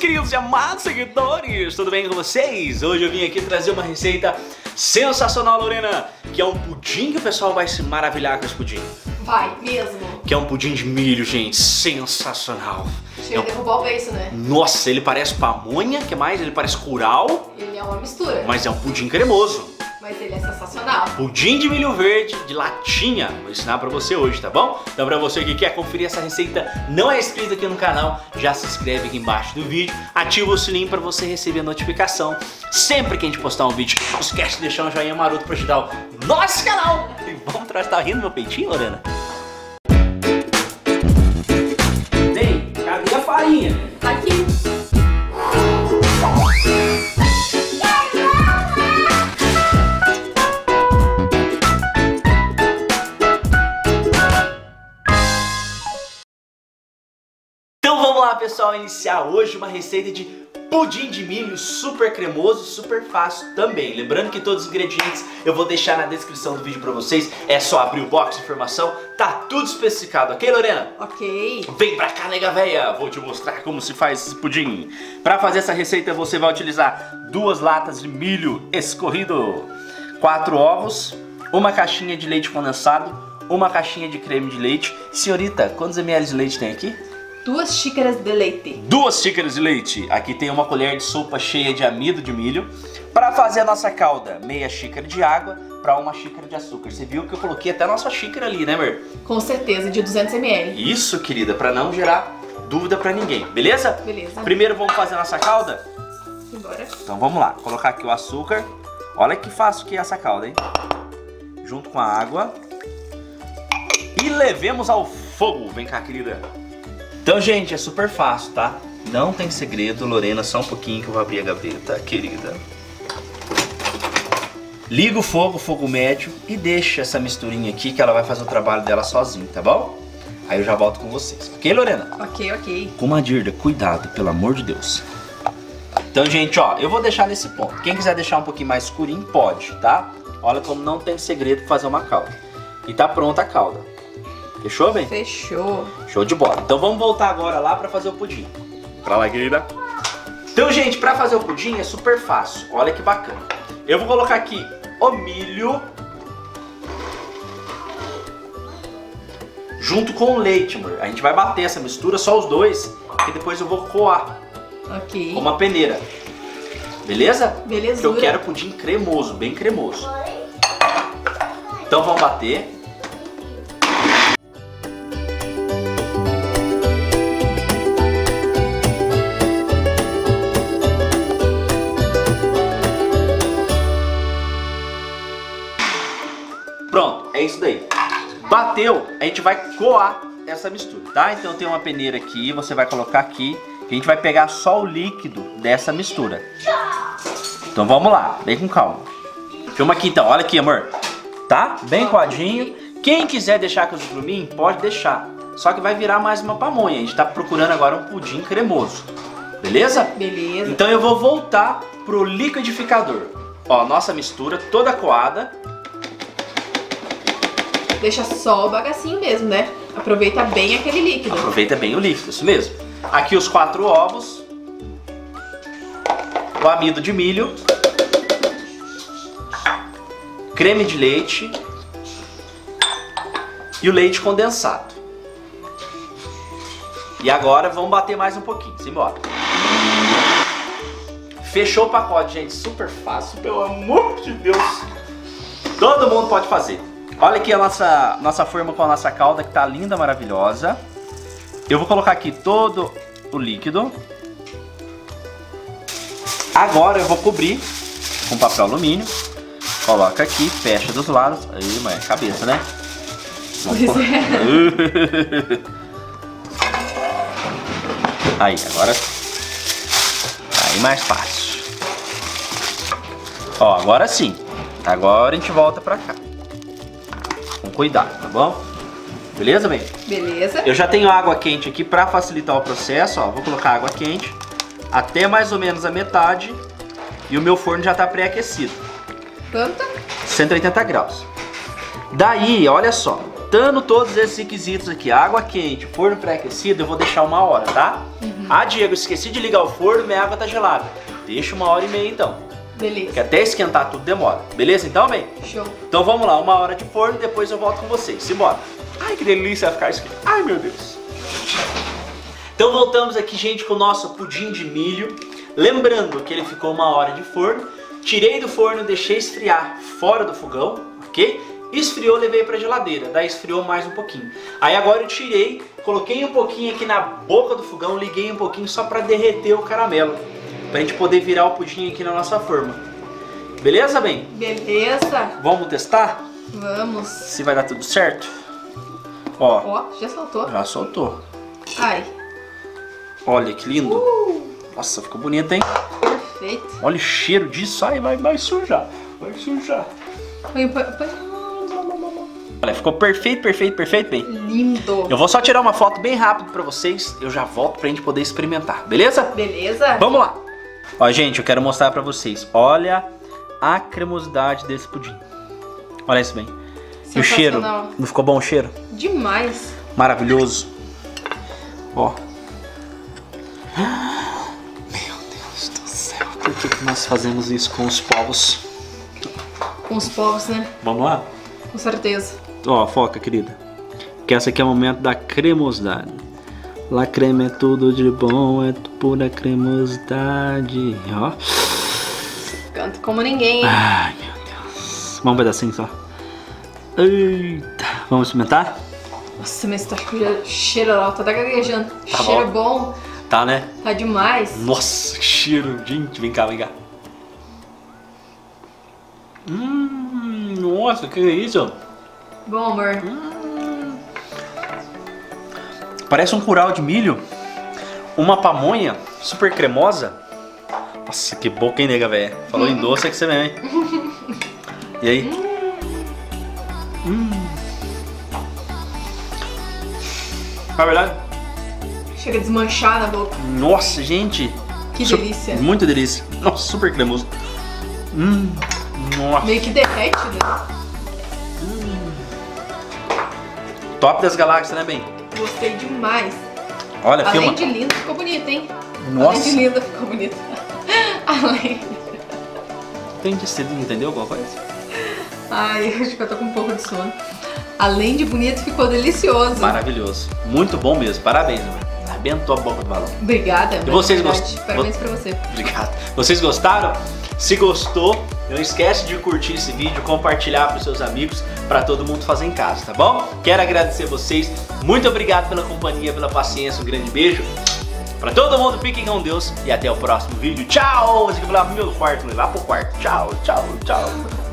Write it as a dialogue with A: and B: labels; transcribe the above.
A: queridos e amados seguidores, tudo bem com vocês? Hoje eu vim aqui trazer uma receita sensacional, Lorena, que é um pudim que o pessoal vai se maravilhar com esse pudim.
B: Vai, mesmo.
A: Que é um pudim de milho, gente, sensacional.
B: Chega
A: É
B: a
A: um-
B: derrubar o beiço, né?
A: Nossa, ele parece pamonha, que mais? Ele parece curau,
B: Ele é uma mistura,
A: mas é um pudim cremoso.
B: Mas ele é sensacional.
A: Pudim de milho verde de latinha. Vou ensinar pra você hoje, tá bom? Então pra você que quer conferir essa receita, não é inscrito aqui no canal, já se inscreve aqui embaixo do vídeo, ativa o sininho pra você receber a notificação sempre que a gente postar um vídeo. Não esquece de deixar um joinha maroto pra ajudar o nosso canal. E vamos atrás, tá rindo meu peitinho, Lorena? Vem, cadê a farinha?
B: Tá aqui.
A: Pessoal, iniciar hoje uma receita de pudim de milho super cremoso e super fácil também. Lembrando que todos os ingredientes eu vou deixar na descrição do vídeo pra vocês. É só abrir o box de informação, tá tudo especificado, ok, Lorena?
B: Ok.
A: Vem pra cá, nega véia! Vou te mostrar como se faz esse pudim. Pra fazer essa receita você vai utilizar duas latas de milho escorrido, quatro ovos, uma caixinha de leite condensado, uma caixinha de creme de leite. Senhorita, quantos ml de leite tem aqui?
B: Duas xícaras de leite.
A: duas xícaras de leite. Aqui tem uma colher de sopa cheia de amido de milho. Para fazer a nossa calda, meia xícara de água para uma xícara de açúcar. Você viu que eu coloquei até a nossa xícara ali, né, Mer?
B: Com certeza, de 200 ml.
A: Isso, querida, para não gerar dúvida para ninguém, beleza?
B: Beleza.
A: Primeiro vamos fazer a nossa calda?
B: Embora.
A: Então vamos lá, colocar aqui o açúcar. Olha que fácil que é essa calda, hein? Junto com a água. E levemos ao fogo. Vem cá, querida. Então, gente, é super fácil, tá? Não tem segredo, Lorena, só um pouquinho que eu vou abrir a gaveta, querida. Liga o fogo, fogo médio, e deixa essa misturinha aqui que ela vai fazer o trabalho dela sozinha, tá bom? Aí eu já volto com vocês. Ok, Lorena?
B: Ok, ok.
A: Comadilda, cuidado, pelo amor de Deus. Então, gente, ó, eu vou deixar nesse ponto. Quem quiser deixar um pouquinho mais escurinho, pode, tá? Olha como não tem segredo pra fazer uma calda. E tá pronta a calda. Fechou, bem?
B: Fechou.
A: Show de bola. Então vamos voltar agora lá pra fazer o pudim. Pra lá, querida. Então, gente, pra fazer o pudim é super fácil. Olha que bacana. Eu vou colocar aqui o milho junto com o leite, amor. A gente vai bater essa mistura, só os dois, que depois eu vou coar
B: Ok.
A: com uma peneira. Beleza? Porque
B: Belezura.
A: eu quero pudim cremoso, bem cremoso. Então vamos bater. Pronto, é isso daí. Bateu, a gente vai coar essa mistura, tá? Então tem uma peneira aqui, você vai colocar aqui, que a gente vai pegar só o líquido dessa mistura. Então vamos lá, bem com calma. Filma aqui então, olha aqui, amor. Tá? Bem coadinho. Quem quiser deixar com os gruminhos, pode deixar. Só que vai virar mais uma pamonha. A gente tá procurando agora um pudim cremoso. Beleza?
B: Beleza.
A: Então eu vou voltar pro liquidificador. Ó, nossa mistura toda coada.
B: Deixa só o bagacinho mesmo, né? Aproveita bem aquele líquido.
A: Aproveita bem o líquido, isso mesmo. Aqui os quatro ovos. O amido de milho. Creme de leite. E o leite condensado. E agora vamos bater mais um pouquinho. Simbora. Fechou o pacote, gente. Super fácil, pelo amor de Deus. Todo mundo pode fazer. Olha aqui a nossa, nossa forma com a nossa calda que tá linda, maravilhosa. Eu vou colocar aqui todo o líquido. Agora eu vou cobrir com papel alumínio. Coloca aqui, fecha dos lados. Aí, mãe, cabeça, né?
B: Pois é.
A: Aí, agora. Aí mais fácil. Ó, agora sim. Agora a gente volta pra cá. Com cuidado, tá bom? Beleza, bem?
B: Beleza.
A: Eu já tenho água quente aqui pra facilitar o processo, ó. Vou colocar água quente até mais ou menos a metade e o meu forno já tá pré-aquecido,
B: Quanto?
A: 180 graus. Daí, olha só, Juntando todos esses requisitos aqui, água quente, forno pré-aquecido, eu vou deixar uma hora, tá?
B: Uhum.
A: Ah, Diego, esqueci de ligar o forno, minha água tá gelada. Deixa uma hora e meia então.
B: Beleza.
A: Que até esquentar tudo demora. Beleza então, bem?
B: Show.
A: Então vamos lá, uma hora de forno, depois eu volto com vocês. Simbora. Ai, que delícia ficar isso aqui. Ai, meu Deus. Então voltamos aqui, gente, com o nosso pudim de milho. Lembrando que ele ficou uma hora de forno. Tirei do forno, deixei esfriar fora do fogão, ok? Esfriou, levei pra geladeira. Daí esfriou mais um pouquinho. Aí agora eu tirei, coloquei um pouquinho aqui na boca do fogão, liguei um pouquinho só pra derreter o caramelo. Pra gente poder virar o pudim aqui na nossa forma. Beleza, bem?
B: Beleza.
A: Vamos testar?
B: Vamos.
A: Se vai dar tudo certo? Ó,
B: Ó, já soltou.
A: já soltou.
B: Ai.
A: Olha que lindo.
B: Uh,
A: Nossa, ficou bonito, hein?
B: perfeito.
A: Olha o cheiro disso. Ai, vai, vai sujar. Vai sujar.
B: Põe, põe, põe.
A: Olha, ficou perfeito, perfeito, perfeito, bem.
B: Lindo.
A: Eu vou só tirar uma foto bem rápido pra vocês. Eu já volto pra gente poder experimentar, beleza?
B: Beleza?
A: Vamos lá. Ó, gente, eu quero mostrar pra vocês. Olha a cremosidade desse pudim. Olha isso bem. E o cheiro? Não ficou bom o cheiro?
B: Demais.
A: Maravilhoso. Ó. Meu Deus do céu. Por que, que nós fazemos isso com os povos?
B: Com os povos, né?
A: Vamos lá?
B: Com certeza.
A: Ó, foca, querida. Que essa aqui é o momento da cremosidade. La creme é tudo de bom, é pura cremosidade. Ó.
B: Canta como ninguém.
A: Ai, meu Deus. Vamos um pedacinho só. Eita. Vamos experimentar?
B: Nossa, mas tá cheiro, cheiro lá, tá gaguejando.
A: Tá
B: cheiro
A: bom.
B: bom.
A: Tá, né?
B: tá demais.
A: Nossa, que cheiro. Gente, vem cá, vem cá. Hum, nossa, que é isso?
B: Bom, amor.
A: Parece um curau de milho. Uma pamonha super cremosa. Nossa, que boca, hein, nega, velho? Falou em doce é que você vem, hein? E aí? Hum. Na verdade,
B: Chega a desmanchar na boca.
A: nossa, gente.
B: Que
A: Su-
B: delícia.
A: Muito delícia. Nossa, super cremoso. Hum, nossa.
B: Meio que derrete, né?
A: Top das galáxias, né, bem?
B: Gostei demais.
A: Olha,
B: Além
A: filma.
B: de lindo, ficou bonito, hein?
A: Nossa.
B: Além de lindo, ficou bonito. Além.
A: Tem de ser, entendeu alguma coisa?
B: Ai, acho que eu tô com um pouco de sono. Além de bonito, ficou delicioso.
A: Maravilhoso. Muito bom mesmo. Parabéns, mano. Arrebentou a boca do balão.
B: Obrigada.
A: E vocês gostam-
B: Parabéns pra você.
A: Obrigado. Vocês gostaram? Se gostou, não esquece de curtir esse vídeo, compartilhar para os seus amigos, para todo mundo fazer em casa, tá bom? Quero agradecer vocês. Muito obrigado pela companhia, pela paciência. Um grande beijo. Para todo mundo, fiquem com Deus e até o próximo vídeo. Tchau! Aqui eu vou lá pro meu quarto, levar pro quarto. Tchau, tchau, tchau.